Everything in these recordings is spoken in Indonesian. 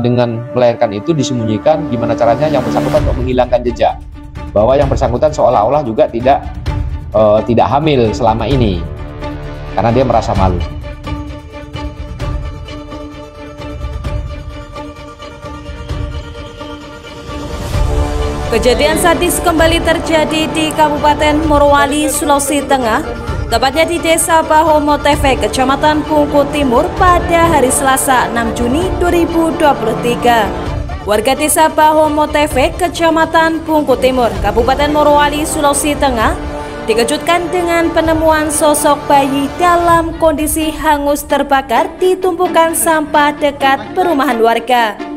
dengan melahirkan itu disembunyikan gimana caranya yang bersangkutan untuk menghilangkan jejak bahwa yang bersangkutan seolah-olah juga tidak uh, tidak hamil selama ini karena dia merasa malu. Kejadian sadis kembali terjadi di Kabupaten Morowali, Sulawesi Tengah, tepatnya di Desa Bahomo TV, Kecamatan Pungku Timur pada hari Selasa 6 Juni 2023. Warga Desa Bahomo TV, Kecamatan Pungku Timur, Kabupaten Morowali, Sulawesi Tengah, dikejutkan dengan penemuan sosok bayi dalam kondisi hangus terbakar di tumpukan sampah dekat perumahan warga.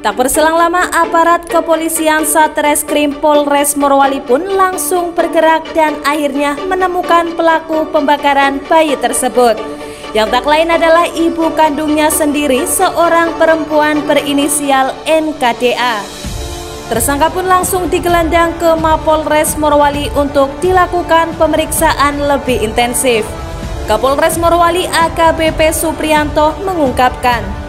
Tak berselang lama, aparat kepolisian Satreskrim Polres Morowali pun langsung bergerak dan akhirnya menemukan pelaku pembakaran bayi tersebut. Yang tak lain adalah ibu kandungnya sendiri, seorang perempuan berinisial NKDA. Tersangka pun langsung digelandang ke Mapolres Morowali untuk dilakukan pemeriksaan lebih intensif. Kapolres Morowali AKBP Suprianto mengungkapkan,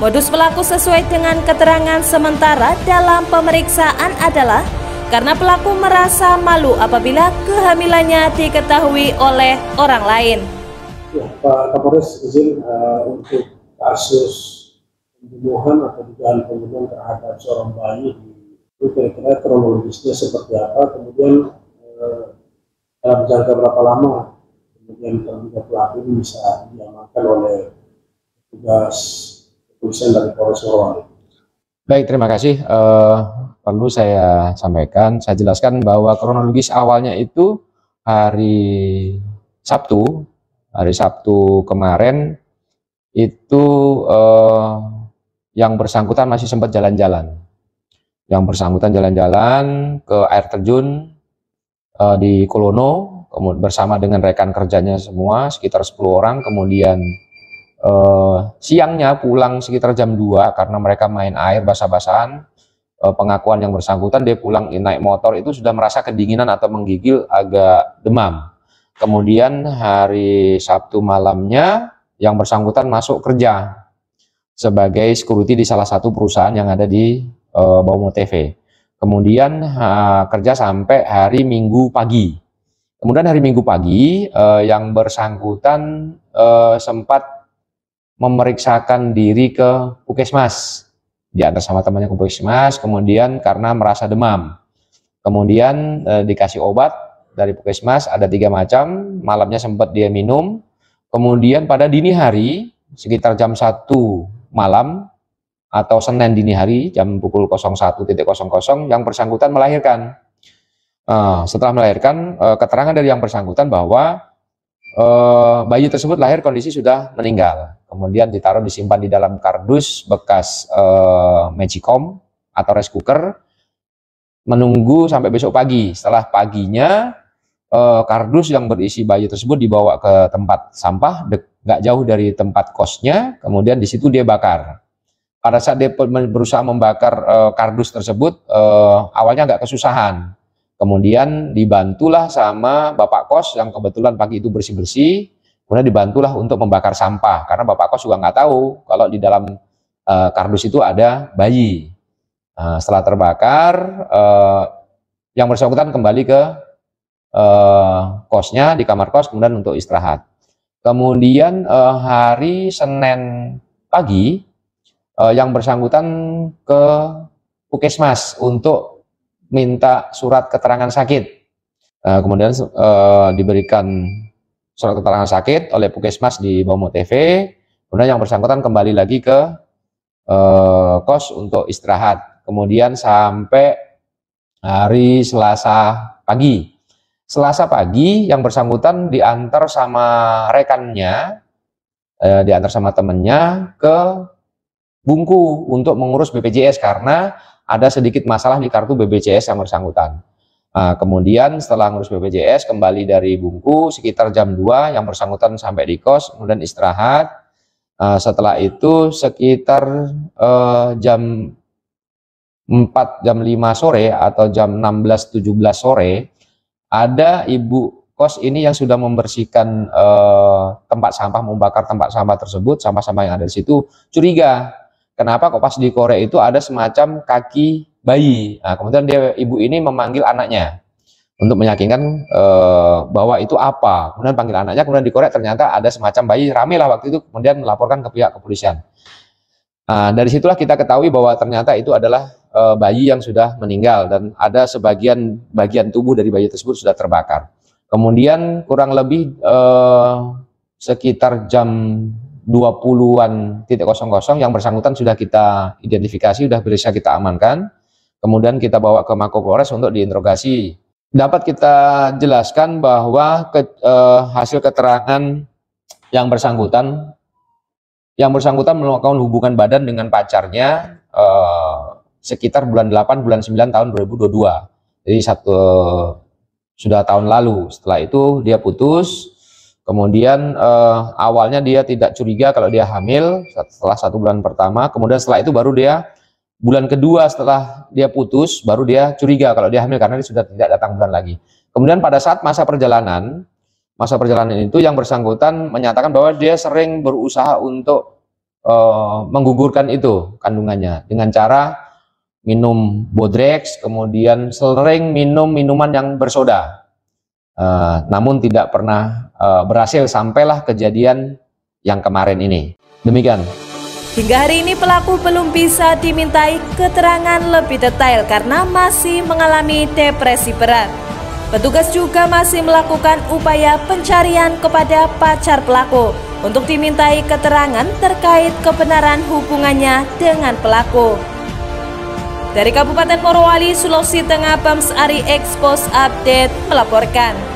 Modus pelaku sesuai dengan keterangan sementara dalam pemeriksaan adalah karena pelaku merasa malu apabila kehamilannya diketahui oleh orang lain. Ya, Pak Kapolres izin uh, untuk kasus pembunuhan atau dugaan pembunuhan terhadap seorang bayi itu kira-kira kronologisnya seperti apa, kemudian uh, dalam jangka berapa lama kemudian terduga pelaku ini bisa diamankan oleh tugas tulisan dari Polres. Baik, terima kasih. Uh, perlu saya sampaikan, saya jelaskan bahwa kronologis awalnya itu hari Sabtu, hari Sabtu kemarin itu uh, yang bersangkutan masih sempat jalan-jalan. Yang bersangkutan jalan-jalan ke air terjun uh, di Kolono, bersama dengan rekan kerjanya semua, sekitar 10 orang, kemudian uh, siangnya pulang sekitar jam 2 karena mereka main air basah-basahan. Uh, pengakuan yang bersangkutan dia pulang naik motor itu sudah merasa kedinginan atau menggigil agak demam. Kemudian hari Sabtu malamnya yang bersangkutan masuk kerja sebagai security di salah satu perusahaan yang ada di uh, Baumo TV kemudian uh, kerja sampai hari Minggu pagi. Kemudian hari Minggu pagi uh, yang bersangkutan uh, sempat memeriksakan diri ke puskesmas. Diantar sama temannya ke puskesmas kemudian karena merasa demam. Kemudian e, dikasih obat dari puskesmas ada tiga macam. Malamnya sempat dia minum. Kemudian pada dini hari sekitar jam 1 malam atau Senin dini hari jam pukul 01.00 yang bersangkutan melahirkan. Uh, setelah melahirkan uh, keterangan dari yang bersangkutan bahwa uh, bayi tersebut lahir kondisi sudah meninggal. Kemudian ditaruh disimpan di dalam kardus bekas uh, magicom atau rice cooker menunggu sampai besok pagi. Setelah paginya uh, kardus yang berisi bayi tersebut dibawa ke tempat sampah nggak jauh dari tempat kosnya. Kemudian di situ dia bakar. Pada saat dia berusaha membakar uh, kardus tersebut, awalnya nggak kesusahan Kemudian dibantulah sama Bapak Kos yang kebetulan pagi itu bersih-bersih, kemudian dibantulah untuk membakar sampah karena Bapak Kos juga nggak tahu kalau di dalam uh, kardus itu ada bayi. Uh, setelah terbakar, uh, yang bersangkutan kembali ke uh, kosnya di kamar kos kemudian untuk istirahat. Kemudian uh, hari Senin pagi, uh, yang bersangkutan ke Pukesmas untuk minta surat keterangan sakit. Uh, kemudian uh, diberikan surat keterangan sakit oleh Pukesmas di Bomo TV. Kemudian yang bersangkutan kembali lagi ke uh, kos untuk istirahat. Kemudian sampai hari Selasa pagi. Selasa pagi yang bersangkutan diantar sama rekannya, eh, diantar sama temennya ke Bungku untuk mengurus BPJS karena ada sedikit masalah di kartu BPJS yang bersangkutan. Nah, kemudian setelah ngurus BPJS kembali dari Bungku sekitar jam 2 yang bersangkutan sampai di kos kemudian istirahat. Nah, setelah itu sekitar uh, jam 4 jam 5 sore atau jam 16 17 sore ada ibu kos ini yang sudah membersihkan uh, tempat sampah membakar tempat sampah tersebut sampah-sampah yang ada di situ curiga kenapa kok pas dikorek itu ada semacam kaki bayi. Nah, kemudian dia ibu ini memanggil anaknya untuk meyakinkan eh, bahwa itu apa. Kemudian panggil anaknya, kemudian dikorek ternyata ada semacam bayi. Rame lah waktu itu, kemudian melaporkan ke pihak kepolisian. Nah, dari situlah kita ketahui bahwa ternyata itu adalah uh, bayi yang sudah meninggal dan ada sebagian bagian tubuh dari bayi tersebut sudah terbakar. Kemudian kurang lebih uh, sekitar jam 20-an titik kosong kosong yang bersangkutan sudah kita identifikasi, sudah bisa kita amankan. Kemudian kita bawa ke Mako Polres untuk diinterogasi. Dapat kita jelaskan bahwa ke, uh, hasil keterangan yang bersangkutan yang bersangkutan melakukan hubungan badan dengan pacarnya uh, sekitar bulan 8 bulan 9 tahun 2022 jadi satu sudah tahun lalu setelah itu dia putus kemudian uh, awalnya dia tidak curiga kalau dia hamil setelah satu bulan pertama kemudian setelah itu baru dia bulan kedua setelah dia putus baru dia curiga kalau dia hamil karena dia sudah tidak datang bulan lagi kemudian pada saat masa perjalanan masa perjalanan itu yang bersangkutan menyatakan bahwa dia sering berusaha untuk uh, menggugurkan itu kandungannya dengan cara minum bodrex, kemudian sering minum minuman yang bersoda. Uh, namun tidak pernah uh, berhasil sampailah kejadian yang kemarin ini. Demikian. Hingga hari ini pelaku belum bisa dimintai keterangan lebih detail karena masih mengalami depresi berat. Petugas juga masih melakukan upaya pencarian kepada pacar pelaku untuk dimintai keterangan terkait kebenaran hubungannya dengan pelaku. Dari Kabupaten Morowali, Sulawesi Tengah, Bams Ari Expos Update melaporkan.